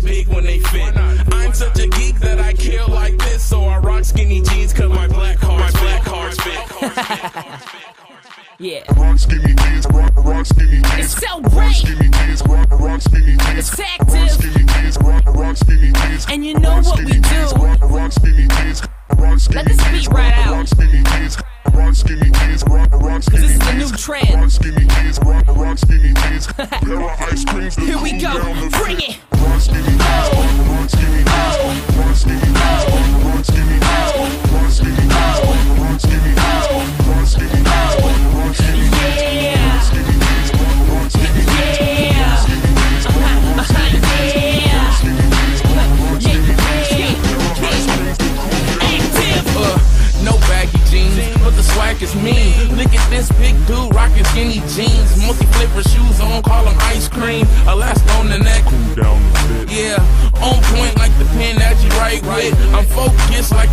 they big when they fit. I'm such a geek that I kill like this, so I rock skinny jeans cause my black cars, my black cars fit. Yeah. Rock skinny jeans, rock, rock skinny jeans. It's so great. Rock skinny jeans, rock, rock skinny jeans. It's active. Rock skinny jeans, rock, rock skinny jeans. And you know what we do. Rock, rock skinny jeans, rock, skinny Let this beat right out. Rock skinny jeans, rock skinny jeans, rock, rock skinny jeans trend. Rock skinny jeans, rock, rock skinny jeans. Pair of ice creams. Here we go. Bring it. Rock skinny jeans, rock, rock skinny cream, I last on the neck. Cool down a. Yeah, on point like the pen that you write with. I'm focused like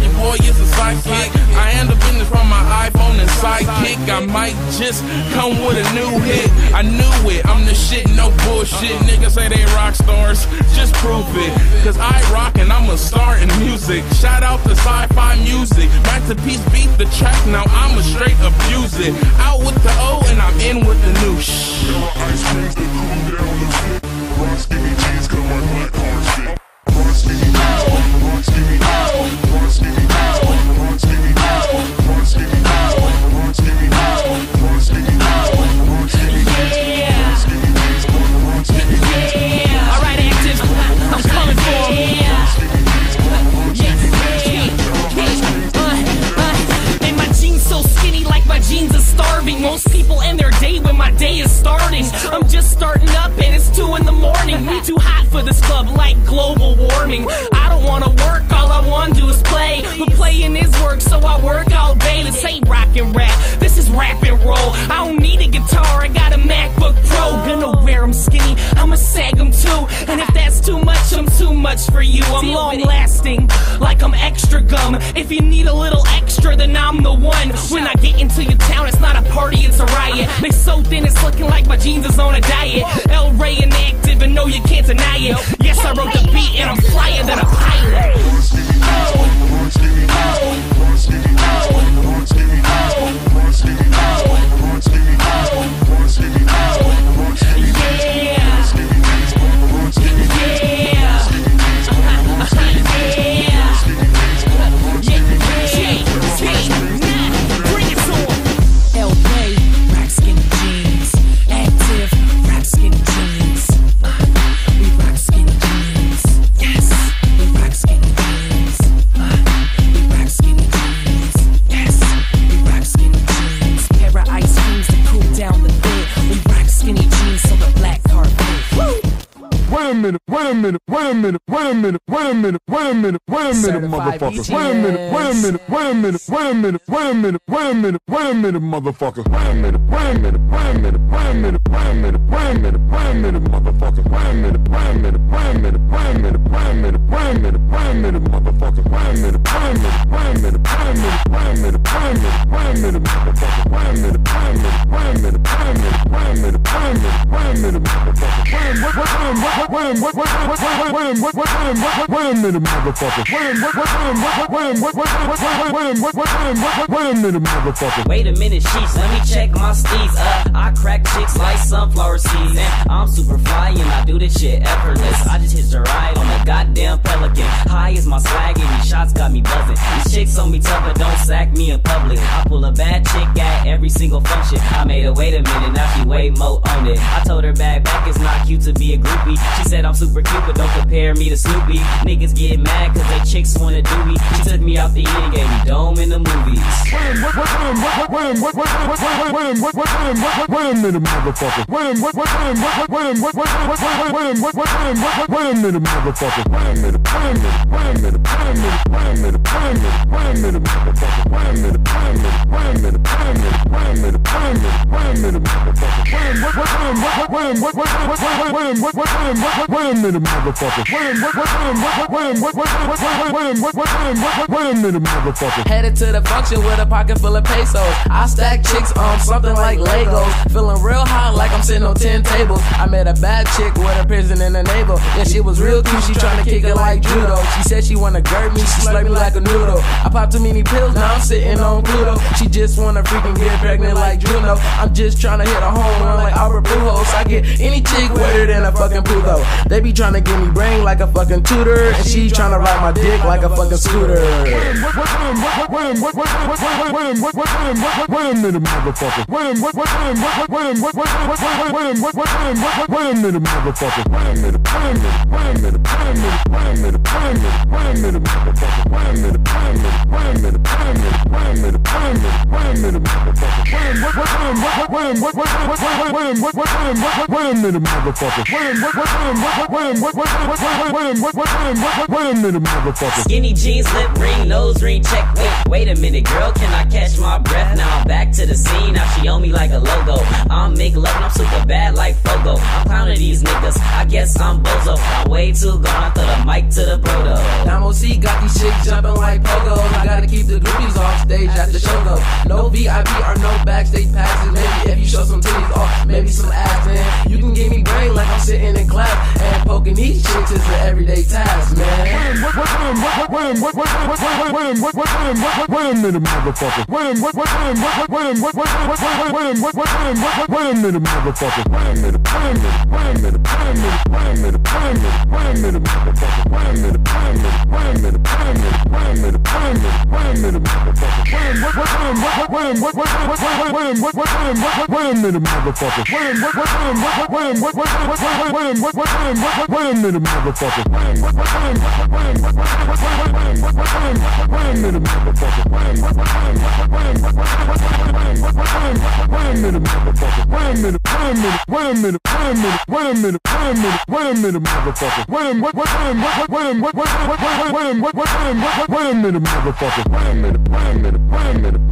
I might just come with a new hit. I knew it, I'm the shit, no bullshit. Niggas say they rock stars, just prove it. Cause I rock and I'm a star in music. Shout out to sci fi music. Back to peace, beat the track, now I'm a straight abuse it. Out with the O and I'm in with the new shh. Ice cool down the fit. Rock skinny jeans, my black fit. up like global warming. I don't wanna work, all I wanna do is play. But playing is work, so I work all day. This ain't rock and rap, this is rap and roll. I don't need a guitar, I got a MacBook Pro. Gonna wear them skinny, I'ma sag them too. And if that's too much, I'm too much for you. I'm long lasting, like I'm extra gum. If you need a little extra, then I'm the one. When I get into your town, it's not a party, it's a riot. They so thin, it's looking like my jeans is on a diet. L-Ray inactive, and no, you can't deny it. I wrote the beat and I'm flyer than a pilot. wait a minute, wait a minute, wait a minute, wait a minute, wait a minute, wait a minute, motherfucker. Wait a minute, wait a minute, wait a minute, wait a minute, wait a minute, wait a minute, wait a minute, motherfucker. Wait a minute, wait a minute, wait a minute, wait a minute, wait a minute, wait a minute, wait a minute, motherfucker. Wait a minute, wait a minute, wait a minute, wait a minute, wait a minute, wait a minute, wait a minute. wait, wait, wait, wait, wait a minute, motherfucker. Wait a minute, wait, wait, wait, wait, wait, wait, wait, wait, wait, wait, a minute, motherfucker. Wait a minute, sheesh, let me check my steeds. Uh, I crack chicks like sunflower seeds, and I'm super fly and I do this shit effortless. I just hit the ride on a goddamn pelican. High is my swag and these shots got me buzzing. These chicks on me tough, but don't sack me in public. I pull a bad chick at every single function. I made her wait a minute, now she way mo' on it. I told her back back, it's not cute to be a groupie. She said I'm super cute, but don't compare compare me to Snoopy. Niggas get mad cause they chicks wanna do me. She took me out the inn, gave me dome in the movies. Wait a minute, motherfucker. Wait a minute, motherfucker. Wait a minute, wait a minute, wait a minute, wait a minute, wait a minute, wait a minute, wait a minute, wait a motherfucker. Wait a minute, wait a minute, wait a minute, wait a minute, wait a minute, wait a minute, wait a minute wait a minute, wait a minute, motherfucker. Wait a minute, wait a minute, wait a minute, motherfucker. Headed to the function with a pocket full of pesos. I stack chicks on something like Legos. Feeling real hot like I'm sitting on 10 tables. I met a bad chick with a prison in the navel. Yeah, she was real cute, she trying to kick it like judo. She said she wanna gird me, she slurped me like a noodle. I popped too many pills, now I'm sitting on Pluto. She just wanna freaking get pregnant like Juno. I'm just trying to hit a home run like Albert Pujols. I get any chick wetter than a fucking Pujo. They be trying to give me brain like a fucking tutor. And she trying to ride my dick like a fucking scooter. Wait a minute, motherfucker. Wait a minute, wait a minute, wait a minute, motherfucker. Wait a minute, wait a minute, wait a minute, wait wait a minute, wait a minute, wait a minute, motherfucker. Wait a minute, wait a minute, wait a minute, motherfucker. Wait a minute, wait a minute, wait a minute, motherfucker. Wait a minute, wait a minute, wait a minute, motherfucker. Skinny jeans, lip ring, nose ring, check. Wait, wait a minute, girl, can I catch my breath? Now I'm back to the scene, now she on me like a logo. I'm make love, I'm super bad like Fogo. I'm clowning these niggas, I guess I'm bozo. I'm way too gone, mic to the brodo. Damo C got these chicks jumping like pogo. I gotta keep the groupies off stage at the show go. No VIP or no backstage passes. Maybe if you show some titties or maybe some ass, man. You can give me brain like I'm sitting in class. And poking these chicks is an everyday task, man. Wait a minute, motherfucker. Wait a minute, wait a minute, wait a minute, wait a minute, wait a minute, motherfucker. Wait a minute, wait a minute, minute, wait a minute, wait a minute, wait a minute, wait a minute, motherfucker. Wait a minute, wait a minute, wait a minute, wait a minute, wait a minute, wait a minute, motherfucker. Wait a minute, wait a minute, wait a minute, wait a minute, wait a minute, motherfucker. Wait a minute, wait a minute, motherfucker. Wait a minute, wait a minute, wait a minute, wait a minute, wait a minute, wait a minute, wait a minute, motherfucker. Wait a minute, wait a minute, wait a minute, wait a minute, wait a minute, wait a minute, motherfucker. Wait a minute, wait a minute, wait a minute.